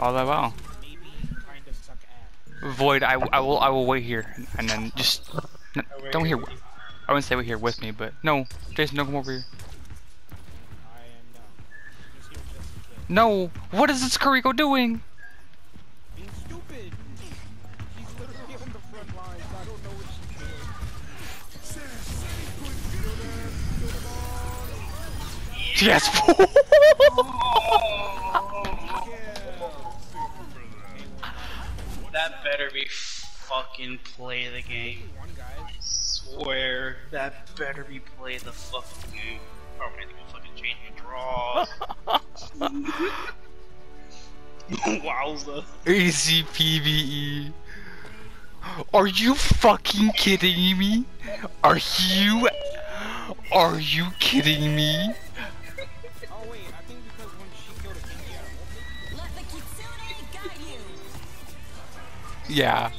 All that well. maybe kind of suck ass. Void, I, I will I will wait here and then just n- don't here. I wouldn't say wait here with me, but no, Jason, don't come over here. I am not. Just here just in case. No, what is this Kiriko doing? Being stupid. She's literally on the front lines. I don't know what she's doing. Yes. That better be fucking play the game. One guy. Swear that better be play the fucking game. Or I'm gonna fucking change my draw. Wowza. Easy PVE. Are you fucking kidding me? Are you? Are you kidding me? Yeah.